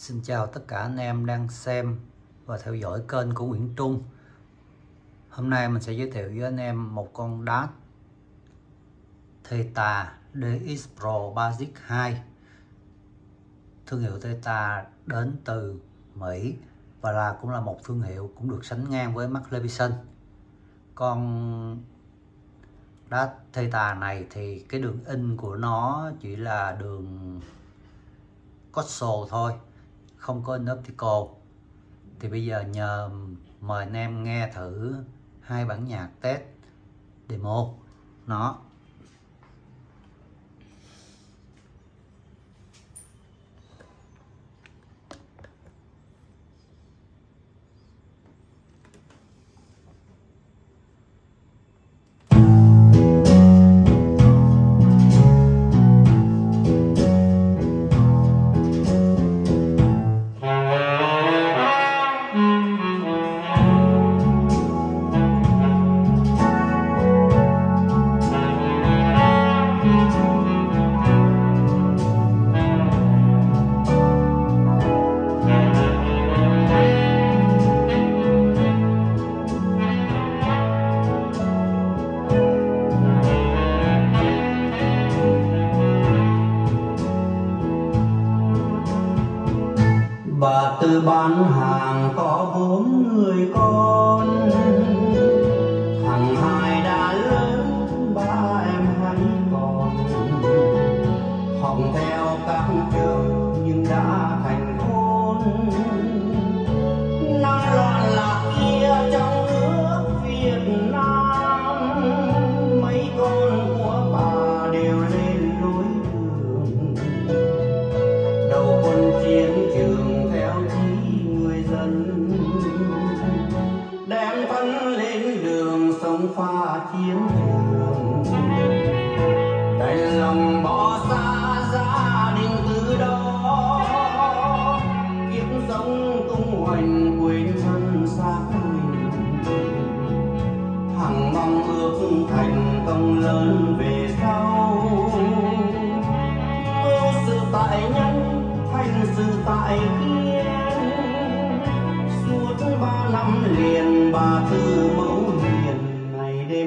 Xin chào tất cả anh em đang xem và theo dõi kênh của Nguyễn Trung. Hôm nay mình sẽ giới thiệu với anh em một con đá Theta DX Pro Basic 2 Thương hiệu Theta đến từ Mỹ và là cũng là một thương hiệu cũng được sánh ngang với mark Levison con đá Theta này thì cái đường in của nó chỉ là đường Codsol thôi không có in thì bây giờ nhờ mời anh em nghe thử hai bản nhạc test demo. Nó. Bà tư bán hàng có bốn người con. Thằng hai បាជាង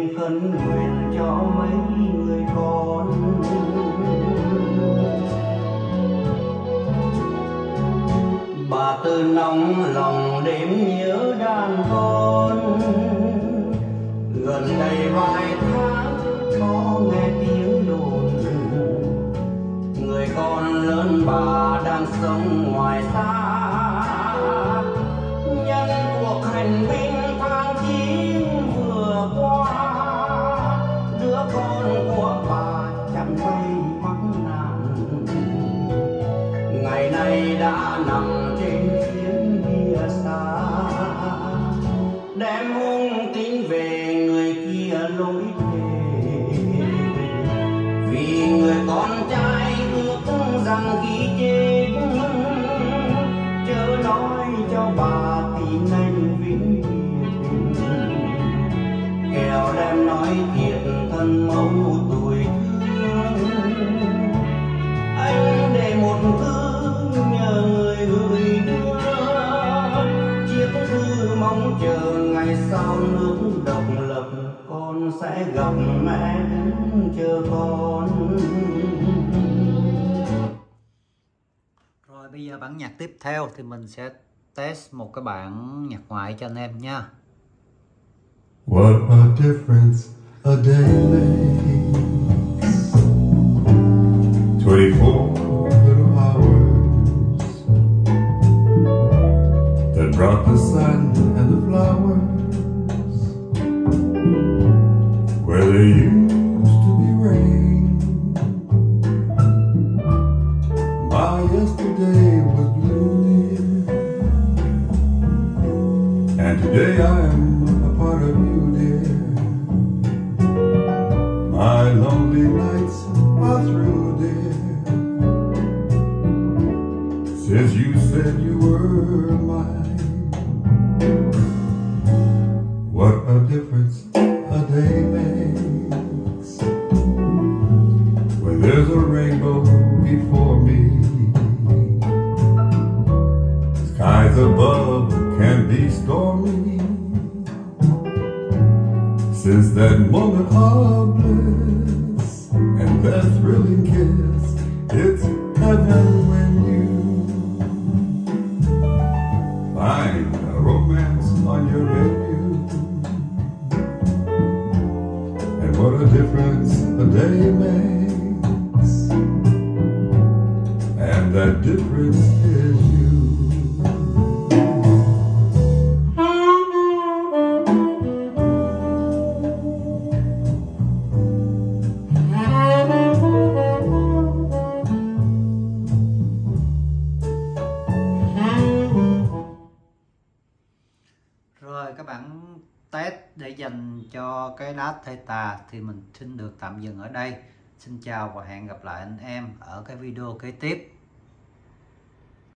ngày khấn nguyện cho mấy người con. Bà tư nóng lòng đêm nhớ đàn con. Gần đây vài tháng có nghe tiếng đồn. Người con lớn bà đang sống ngoài xa. Đã nằm trên phiến bia xa. Đem hung tín về người kia lối về. Vì người con trai ước rằng khi chết, chớ nói cho bà tin anh vĩnh biệt. Kẻo đem nói thiệt thân mẫu tù. Sau nước độc lập con sẽ gặp mẹ chờ con rồi bây giờ bản nhạc tiếp theo thì mình sẽ test một cái bản nhạc ngoại cho anh em nha What a difference a day makes. Today I am a part of you, dear. My lonely nights are through, dear. Since you said you were mine, Since that moment of bliss and that thrilling kiss, it's heaven when you find a romance on your menu. And what a difference a day makes. And that difference Rồi, các bạn test để dành cho cái đá theta thì mình xin được tạm dừng ở đây. Xin chào và hẹn gặp lại anh em ở cái video kế tiếp.